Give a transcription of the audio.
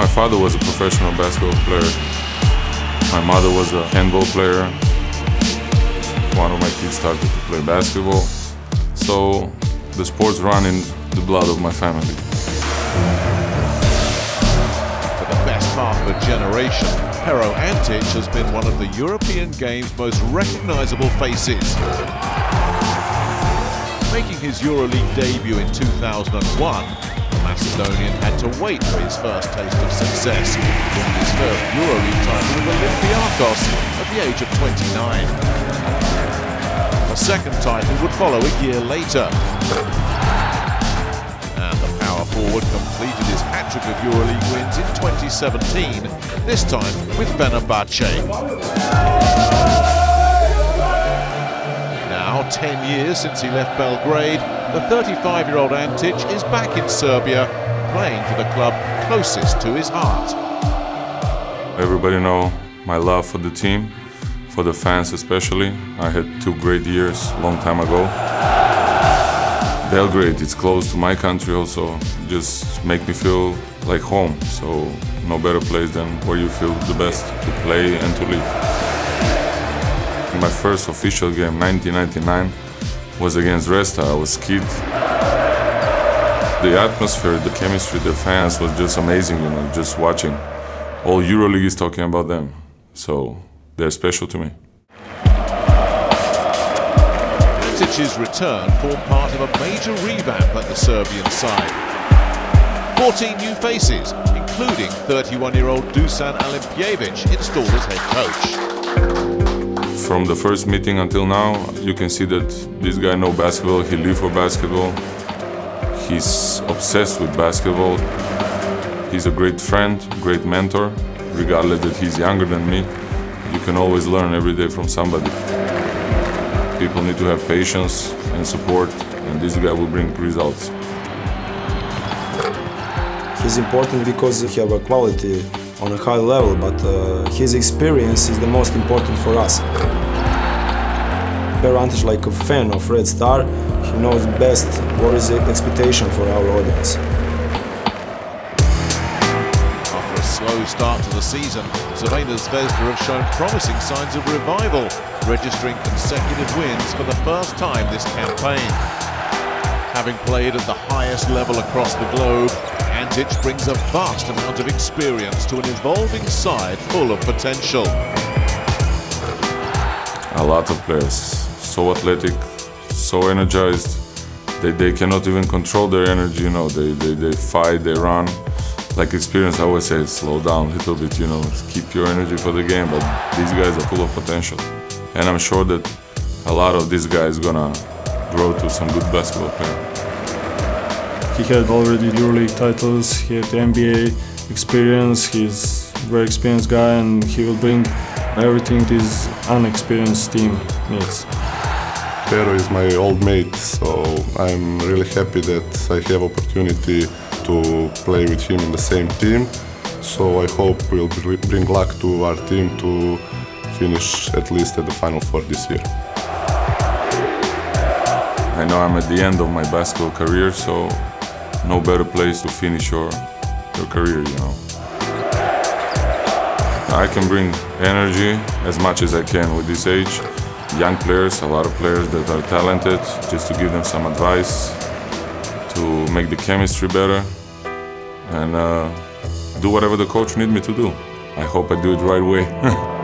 My father was a professional basketball player. My mother was a handball player. One of my kids started to play basketball. So the sports run in the blood of my family. For the best half of a generation, Pero Antic has been one of the European Games' most recognisable faces. Making his EuroLeague debut in 2001, the Macedonian had to wait for his first taste of success, winning his first EuroLeague title with Olympiacos at the age of 29. A second title would follow a year later. And the power forward completed his hat-trick of EuroLeague wins in 2017, this time with Fenerbahce. Now, 10 years since he left Belgrade, the 35-year-old Antic is back in Serbia, playing for the club closest to his heart. Everybody know my love for the team, for the fans especially. I had two great years long time ago. Belgrade, it's close to my country also, just make me feel like home. So no better place than where you feel the best to play and to live. My first official game, 1999, was against Resta. I was kid. The atmosphere, the chemistry, the fans was just amazing, you know, just watching. All EuroLeague is talking about them. So they're special to me. Antic's return formed part of a major revamp at the Serbian side. 14 new faces, including 31-year-old Dusan Alimpijevic, installed as head coach. From the first meeting until now, you can see that this guy knows basketball, he lives for basketball, he's obsessed with basketball, he's a great friend, great mentor, regardless that he's younger than me, you can always learn every day from somebody. People need to have patience and support, and this guy will bring results. He's important because he have a quality on a high level, but uh, his experience is the most important for us. Pero Antic, like a fan of Red Star, he knows best what is the expectation for our audience. After a slow start to the season, Crvena Zvezda have shown promising signs of revival, registering consecutive wins for the first time this campaign. Having played at the highest level across the globe, Antic brings a vast amount of experience to an evolving side full of potential. A lot of players, so athletic, so energized, they, they cannot even control their energy, you know, they, they, they fight, they run. Like experience, I always say, slow down a little bit, you know, keep your energy for the game, but these guys are full of potential. And I'm sure that a lot of these guys gonna grow to some good basketball player. He had already EuroLeague titles, he had NBA experience, he's a very experienced guy and he will bring everything this unexperienced team needs. Pero is my old mate, so I'm really happy that I have opportunity to play with him in the same team. So I hope we'll bring luck to our team to finish at least at the Final Four this year. I know I'm at the end of my basketball career, so no better place to finish your, your career, you know. I can bring energy as much as I can with this age. Young players, a lot of players that are talented, just to give them some advice, to make the chemistry better, and uh, do whatever the coach need me to do. I hope I do it right way.